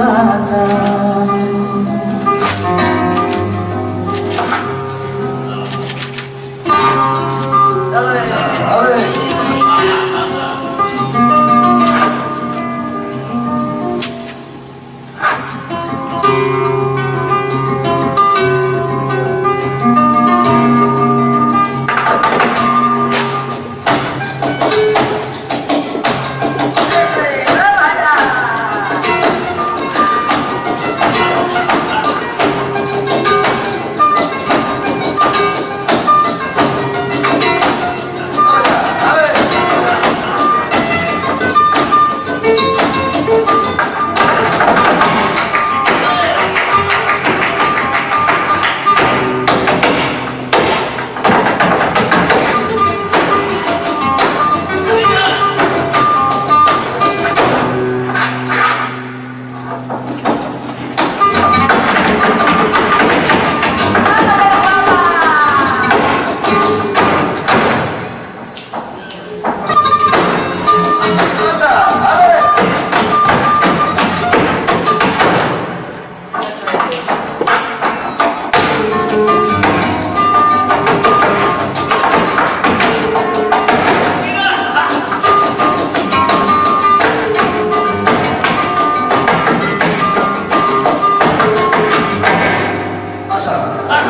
mata Nossa!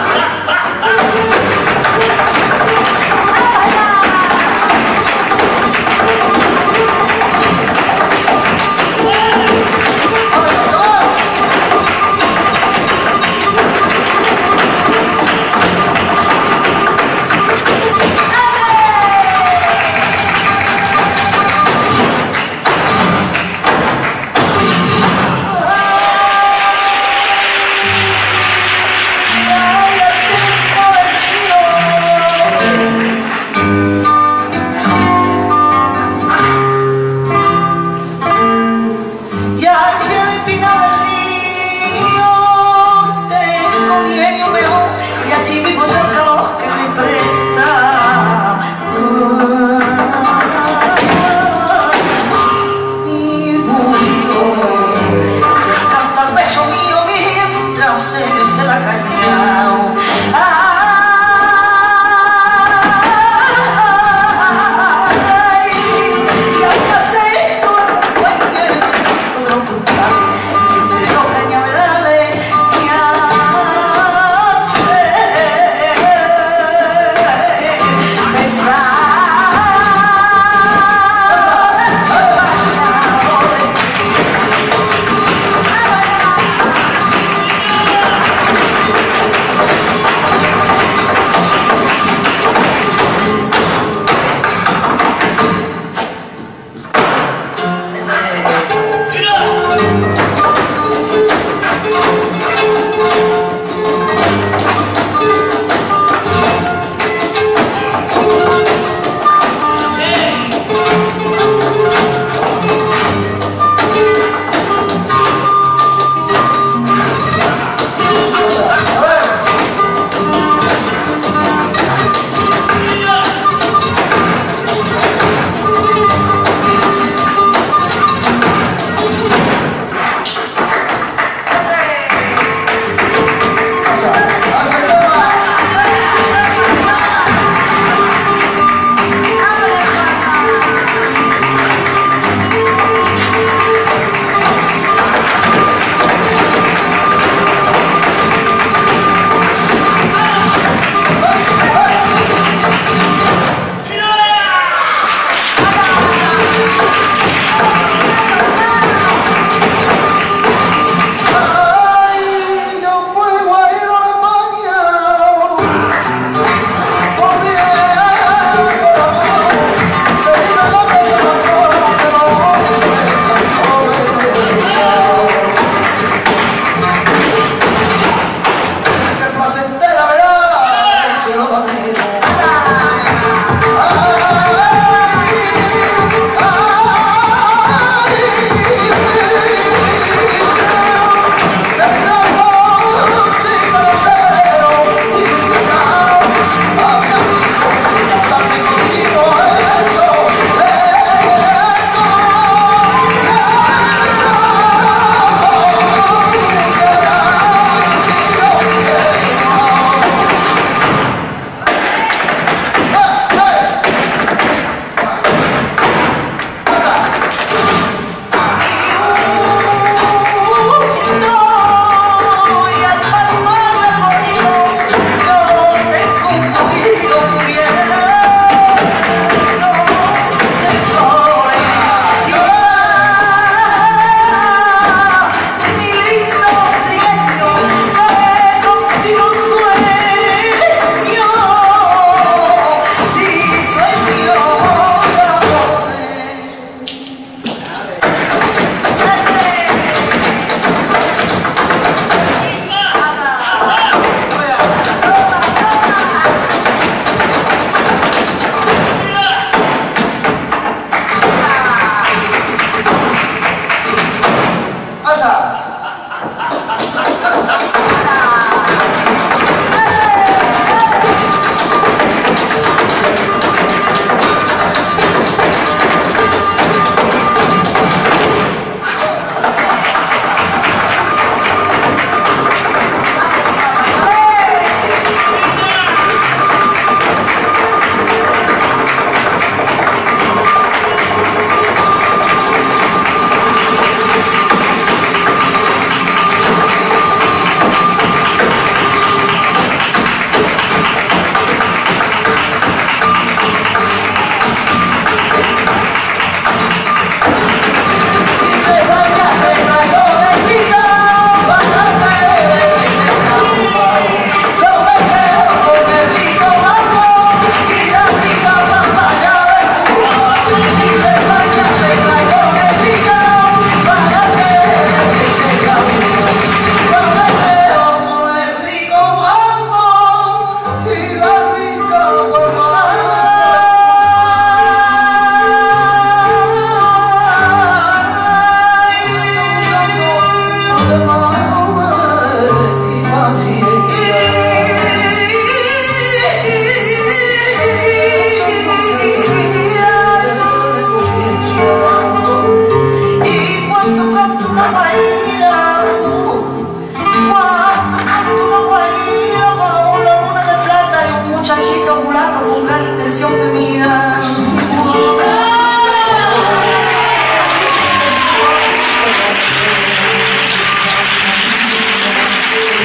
canción de mi vida.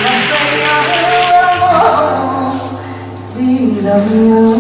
La pena del amor, vida mía.